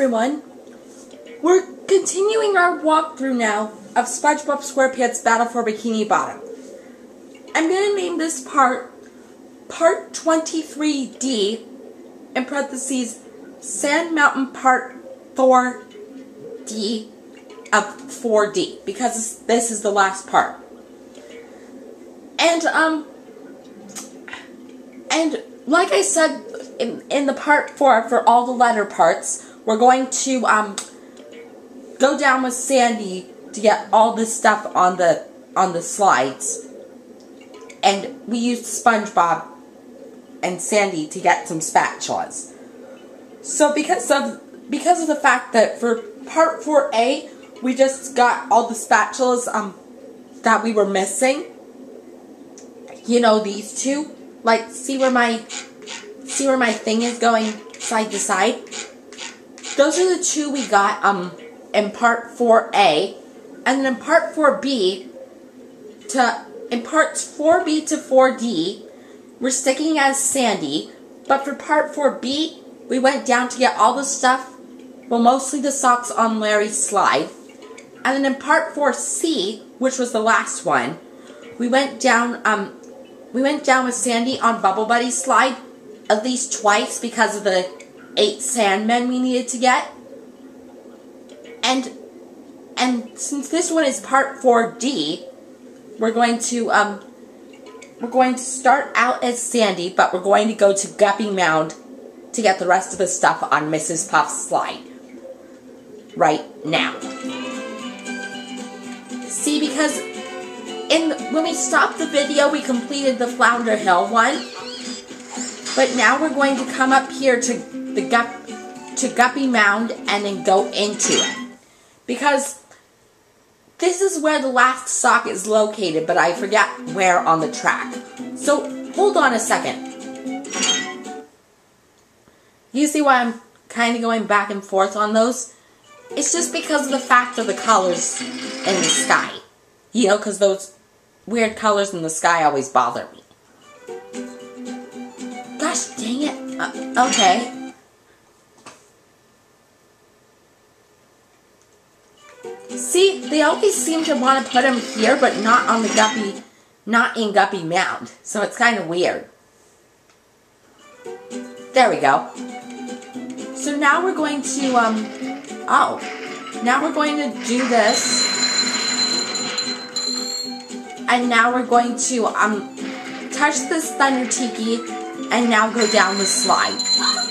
everyone. We're continuing our walkthrough now of SpongeBob SquarePants Battle for Bikini Bottom. I'm going to name this part Part 23D in parentheses Sand Mountain Part 4D of 4D because this is the last part. And um and like I said in, in the part 4 for all the letter parts, we're going to um go down with Sandy to get all this stuff on the on the slides. And we used SpongeBob and Sandy to get some spatulas. So because of because of the fact that for part 4A we just got all the spatulas um that we were missing. You know these two? Like see where my see where my thing is going side to side? Those are the two we got um in part 4A. And then in part 4B to in parts 4B to 4D, we're sticking as Sandy, but for part 4B, we went down to get all the stuff, well mostly the socks on Larry's slide. And then in part 4C, which was the last one, we went down um we went down with Sandy on Bubble Buddy's slide at least twice because of the eight Sandmen we needed to get. And and since this one is part 4D, we're going to um we're going to start out as Sandy, but we're going to go to Guppy Mound to get the rest of the stuff on Mrs. Puff's slide. Right now. See, because in when we stopped the video, we completed the Flounder Hill one. But now we're going to come up here to the Gup to Guppy Mound and then go into it. Because this is where the last sock is located, but I forget where on the track. So, hold on a second. You see why I'm kind of going back and forth on those? It's just because of the fact of the colors in the sky. You know, because those weird colors in the sky always bother me. Gosh dang it. Uh, okay. They always seem to want to put him here, but not on the Guppy, not in Guppy Mound. So it's kind of weird. There we go. So now we're going to, um, oh, now we're going to do this. And now we're going to, um, touch this Thunder Tiki and now go down the slide.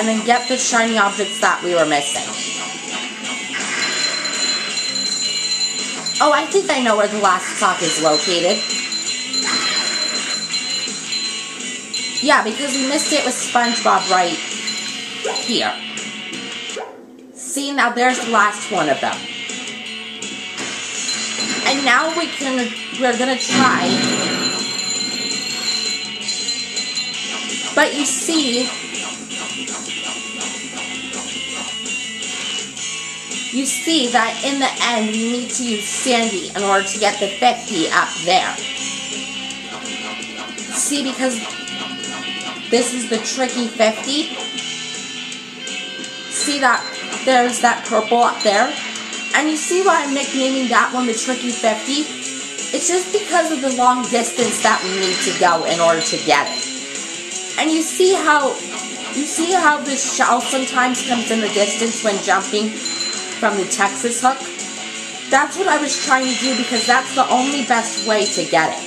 And then get the shiny objects that we were missing. Oh, I think I know where the last sock is located. Yeah, because we missed it with SpongeBob right here. See, now there's the last one of them. And now we can, we're gonna try. But you see, you see that in the end you need to use Sandy in order to get the 50 up there. See, because this is the tricky 50. See that there's that purple up there? And you see why I'm nicknaming that one the tricky 50? It's just because of the long distance that we need to go in order to get it. And you see how you see how the shell sometimes comes in the distance when jumping from the Texas hook. That's what I was trying to do because that's the only best way to get it.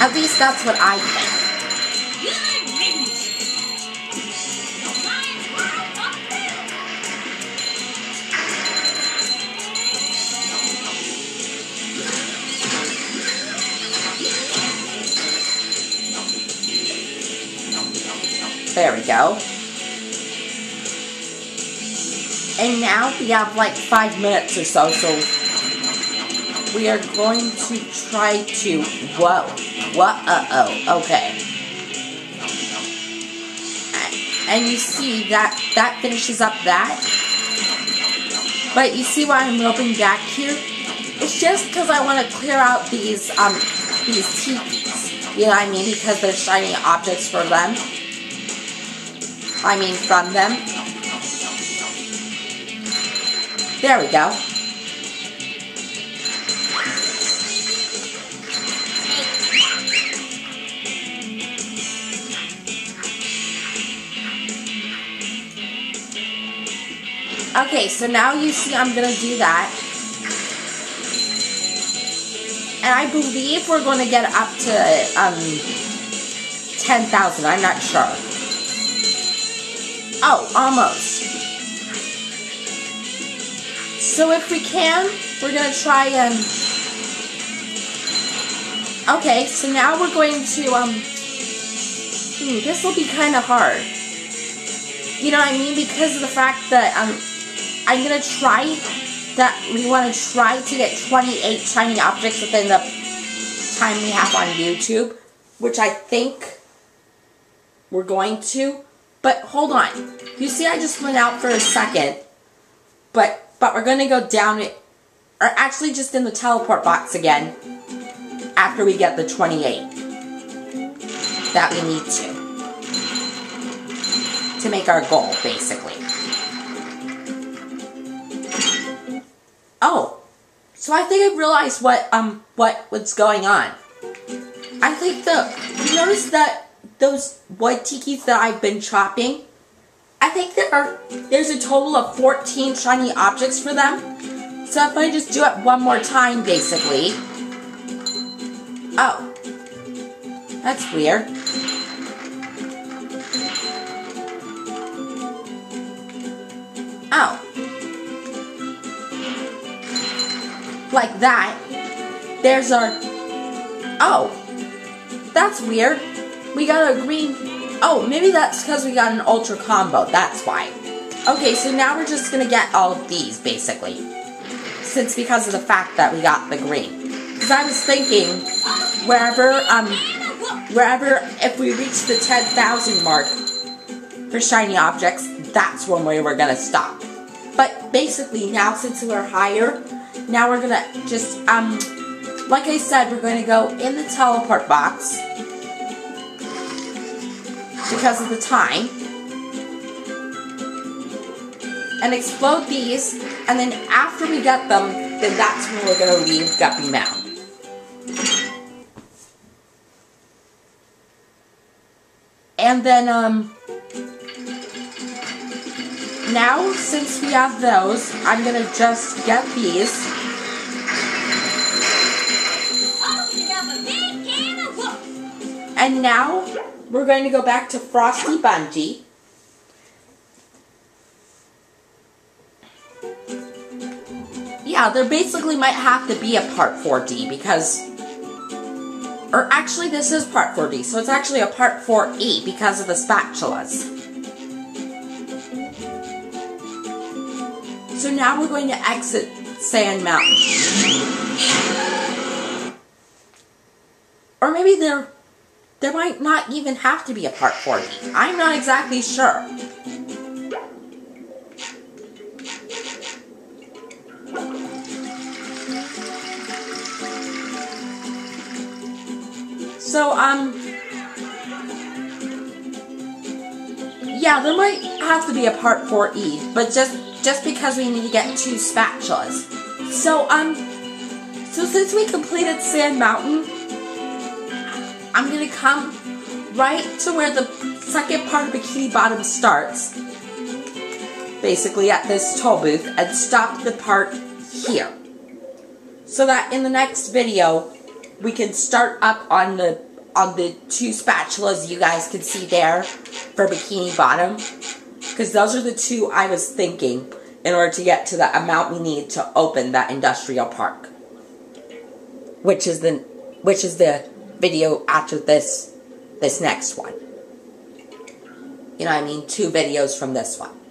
At least that's what I think. There we go. And now we have like five minutes or so, so we are going to try to, whoa, what, uh-oh, okay. And you see that, that finishes up that. But you see why I'm roping back here? It's just because I want to clear out these, um, these tikis. You know what I mean? Because they're shiny objects for them. I mean from them. There we go. Okay, so now you see I'm going to do that. And I believe we're going to get up to um, 10,000. I'm not sure. Oh, almost. So if we can, we're going to try and... Okay, so now we're going to... um. Hmm, this will be kind of hard. You know what I mean? Because of the fact that um, I'm gonna try that we want to try to get 28 shiny objects within the time we have on YouTube, which I think we're going to. But hold on, you see, I just went out for a second, but but we're gonna go down it, or actually just in the teleport box again after we get the 28 that we need to to make our goal, basically. Oh, so I think I realized what um what what's going on. I think the you notice that those white tikis that I've been chopping. I think there are there's a total of 14 shiny objects for them. So if I just do it one more time, basically. Oh, that's weird. Oh. like that. There's our... Oh, that's weird. We got a green... Oh, maybe that's because we got an ultra combo. That's why. Okay, so now we're just going to get all of these, basically. Since because of the fact that we got the green. Because I was thinking, wherever, um, wherever, if we reach the 10,000 mark for shiny objects, that's when we were going to stop. But basically, now since we're higher, now we're gonna just, um, like I said, we're going to go in the teleport box because of the time and explode these and then after we get them then that's when we're going to leave Guppy Mound. And then um now since we have those I'm going to just get these And now we're going to go back to Frosty Bungee. Yeah, there basically might have to be a part 4D because... Or actually, this is part 4D, so it's actually a part 4E because of the spatulas. So now we're going to exit Sand Mountain. Or maybe they're there might not even have to be a part 4D. I'm not exactly sure. So, um, yeah, there might have to be a part 4E, but just just because we need to get two spatulas. So, um, so since we completed Sand Mountain, I'm gonna come right to where the second part of Bikini Bottom starts, basically at this toll booth, and stop the part here. So that in the next video, we can start up on the on the two spatulas you guys can see there for Bikini Bottom. Because those are the two I was thinking in order to get to the amount we need to open that industrial park. Which is the which is the video after this this next one. You know I mean? Two videos from this one.